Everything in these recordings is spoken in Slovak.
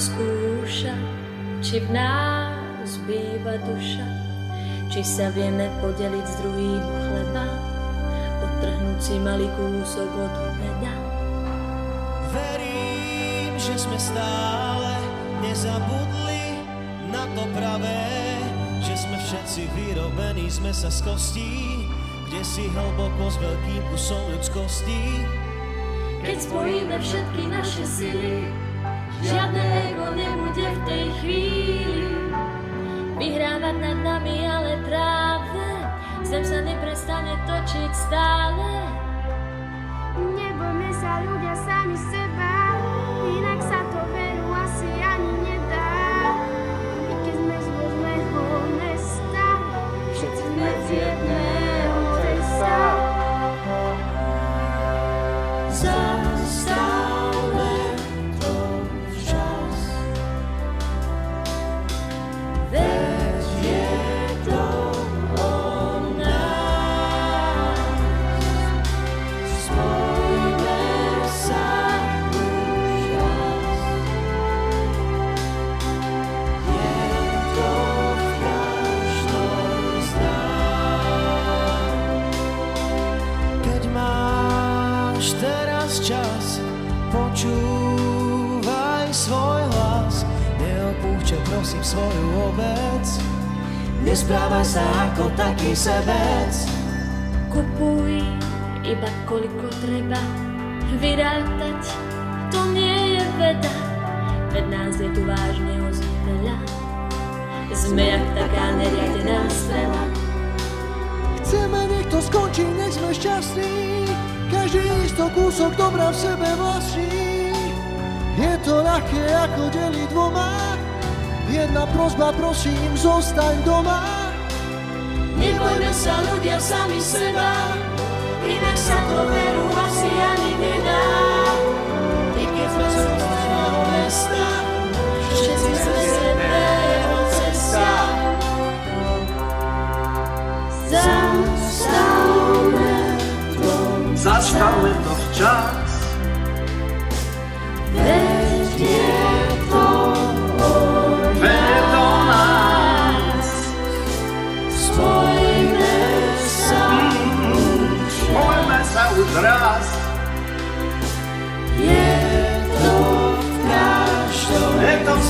Skúša, či v nás býva duša, či sa vieme podeliť s druhým chleba, odtrhnúť si malý kúsok od obeda. Verím, že sme stále nezabudli na to pravé, že sme všetci vyrobení, sme sa z kostí, kde si hlboko s veľkým kusom ľudskosti. Keď spojíme všetky naše sily, žiadne ego nebude v tej chvíli vyhrávať nad nami, ale práve zem sa neprestane točiť stále. Nebojme sa ľudia sami seba, inak sa to veru asi ani nedá. I keď sme z rôzneho mesta, všetci sme z jedného cesta. Zastavme počúvaj svoj hlas. Neopúšťaj prosím svoju obec. Nesprávaj sa ako taký sebec. Kupuj iba koľko treba vyrátať, to nie je veda, veď nás je tu vážne ozť veľa. Sme jak taká neriadená strela, Chceme, to skončí, nech sme šťastní. Každý isto kúsok dobra v sebe vlastní. Je to ľahké ako deliť dvoma. Jedna prosba, prosím, zostaň doma. nebojme sa ľudia sami seba, inak sa to veru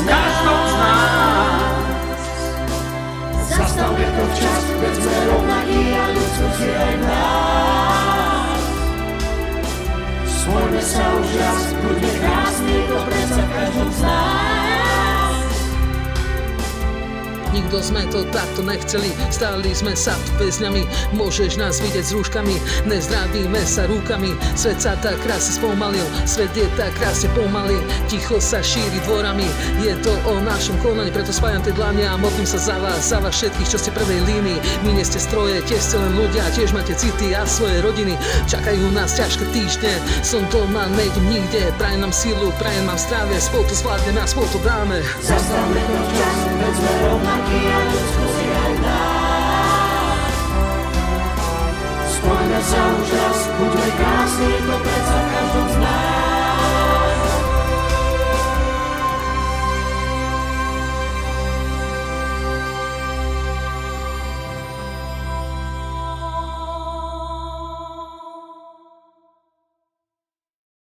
Je to v každom z nás. Zastavme to včas, veď sme rovnakí a ľudskosť je aj v nás. Nikto sme to takto nechceli, stáli sme sa tu väzňami, môžeš nás vidieť s rúškami, nezdravíme sa rúkami, svet sa tak krásne spomalil, svet je tak krásne pomalý, ticho sa šíri dvorami, je to o našom konaní, preto spájam tie dlane a modlím sa za vás, za vás všetkých, čo ste prvej línii, my nie ste stroje, tiež ste len ľudia, tiež máte city a svoje rodiny, čakajú nás ťažké týždne, som doma, nejdem nikde, prajem nám sílu, prajem nám zdravie, spolu to zvládneme a spolu to dáme. Zastavme to včas, veď sme rovnakí sa raz, buďme krásni, to predsa